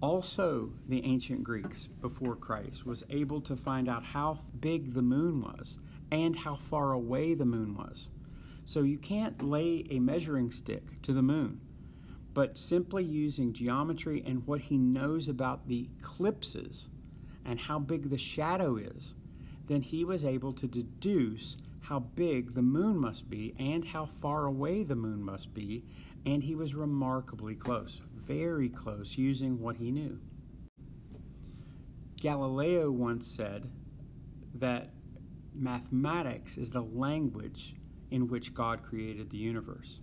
Also, the ancient Greeks before Christ was able to find out how big the moon was and how far away the moon was. So you can't lay a measuring stick to the moon, but simply using geometry and what he knows about the eclipses and how big the shadow is, then he was able to deduce how big the moon must be and how far away the moon must be, and he was remarkably close, very close, using what he knew. Galileo once said that mathematics is the language in which God created the universe.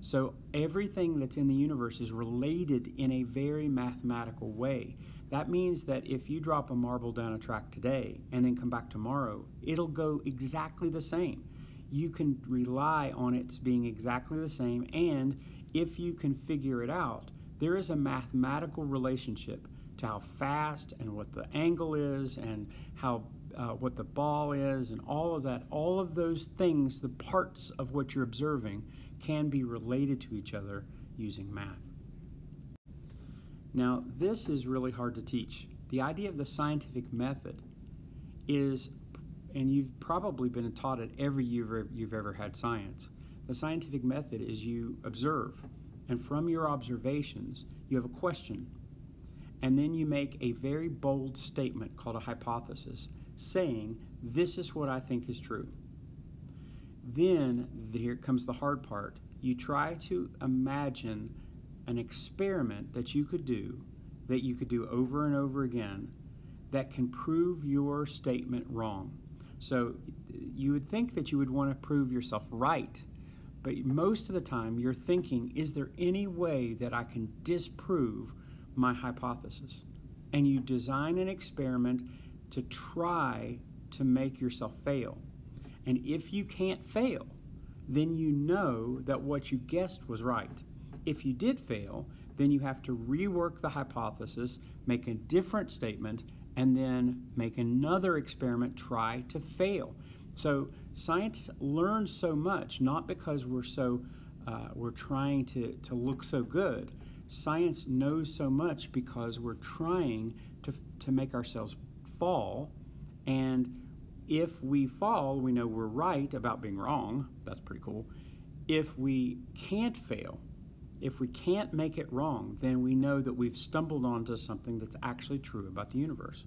So everything that's in the universe is related in a very mathematical way. That means that if you drop a marble down a track today and then come back tomorrow, it'll go exactly the same. You can rely on it being exactly the same, and if you can figure it out, there is a mathematical relationship to how fast and what the angle is and how uh, what the ball is and all of that all of those things the parts of what you're observing can be related to each other using math now, this is really hard to teach. The idea of the scientific method is, and you've probably been taught it every year you've ever had science. The scientific method is you observe, and from your observations, you have a question. And then you make a very bold statement called a hypothesis, saying, This is what I think is true. Then, here comes the hard part. You try to imagine an experiment that you could do, that you could do over and over again, that can prove your statement wrong. So you would think that you would want to prove yourself right, but most of the time you're thinking, is there any way that I can disprove my hypothesis? And you design an experiment to try to make yourself fail. And if you can't fail, then you know that what you guessed was right. If you did fail, then you have to rework the hypothesis, make a different statement, and then make another experiment try to fail. So science learns so much not because we're so uh, we're trying to, to look so good. Science knows so much because we're trying to, to make ourselves fall. And if we fall, we know we're right about being wrong. That's pretty cool. If we can't fail, if we can't make it wrong, then we know that we've stumbled onto something that's actually true about the universe.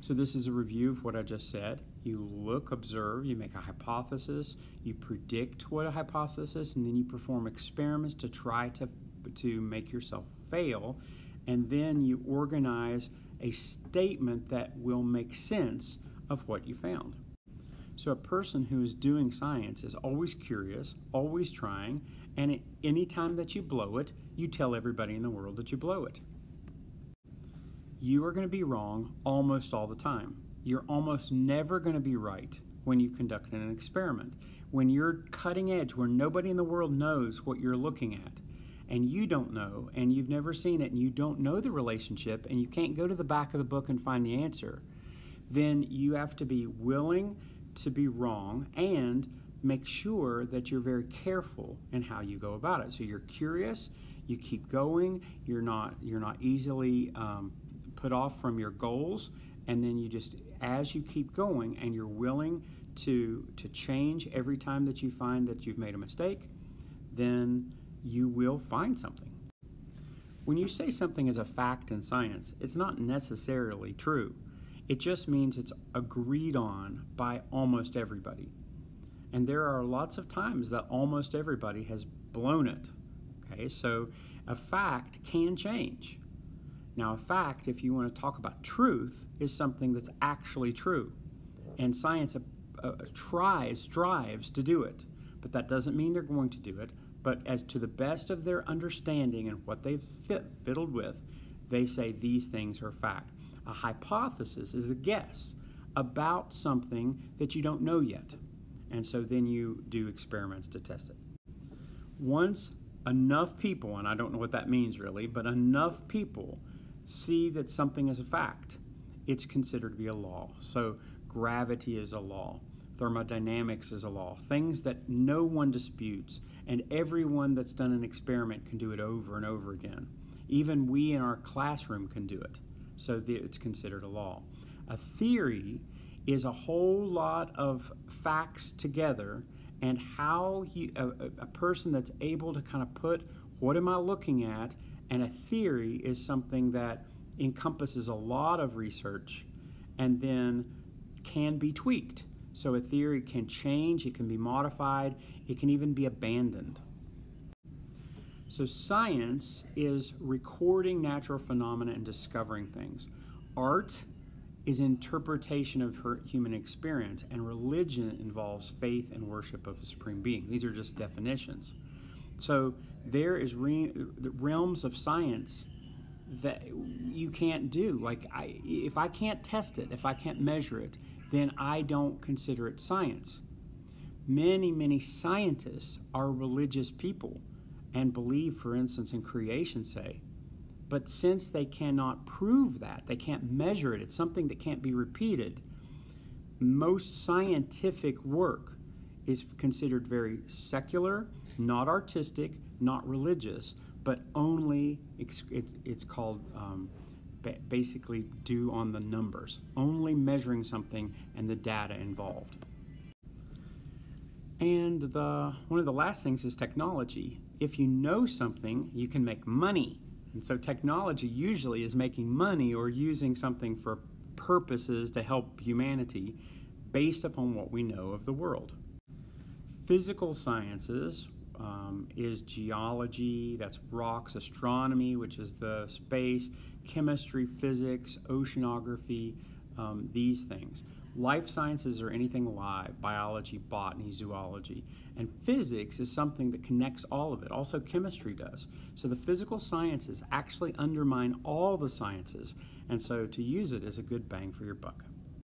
So, this is a review of what I just said. You look, observe, you make a hypothesis, you predict what a hypothesis, and then you perform experiments to try to, to make yourself fail. And then you organize a statement that will make sense of what you found. So, a person who is doing science is always curious, always trying, and any time that you blow it, you tell everybody in the world that you blow it. You are going to be wrong almost all the time. You're almost never going to be right when you conduct an experiment. When you're cutting edge, where nobody in the world knows what you're looking at, and you don't know, and you've never seen it, and you don't know the relationship, and you can't go to the back of the book and find the answer, then you have to be willing to be wrong and make sure that you're very careful in how you go about it. So you're curious, you keep going, you're not you're not easily um, put off from your goals, and then you just as you keep going and you're willing to to change every time that you find that you've made a mistake, then you will find something. When you say something is a fact in science, it's not necessarily true. It just means it's agreed on by almost everybody. And there are lots of times that almost everybody has blown it. Okay, so a fact can change. Now, a fact, if you want to talk about truth, is something that's actually true. And science uh, uh, tries, strives to do it. But that doesn't mean they're going to do it. But as to the best of their understanding and what they've fit, fiddled with, they say these things are fact. A hypothesis is a guess about something that you don't know yet. And so then you do experiments to test it. Once enough people, and I don't know what that means really, but enough people see that something is a fact, it's considered to be a law. So gravity is a law, thermodynamics is a law, things that no one disputes, and everyone that's done an experiment can do it over and over again. Even we in our classroom can do it. So it's considered a law. A theory is a whole lot of facts together and how he, a, a person that's able to kind of put what am I looking at, and a theory is something that encompasses a lot of research and then can be tweaked. So a theory can change, it can be modified, it can even be abandoned. So science is recording natural phenomena and discovering things. Art is interpretation of human experience, and religion involves faith and worship of a supreme being. These are just definitions. So there is re- realms of science that you can't do. Like I, if I can't test it, if I can't measure it, then I don't consider it science. Many, many scientists are religious people and believe, for instance, in creation, say, but since they cannot prove that, they can't measure it, it's something that can't be repeated, most scientific work is considered very secular, not artistic, not religious, but only it's, called um, basically due on the numbers, only measuring something and the data involved. And the, one of the last things is technology. If you know something, you can make money and so technology usually is making money or using something for purposes to help humanity based upon what we know of the world. Physical sciences um, is geology, that's rocks, astronomy, which is the space, chemistry, physics, oceanography, um, these things. Life sciences are anything alive biology, botany, zoology. And physics is something that connects all of it. Also, chemistry does. So, the physical sciences actually undermine all the sciences. And so, to use it is a good bang for your buck.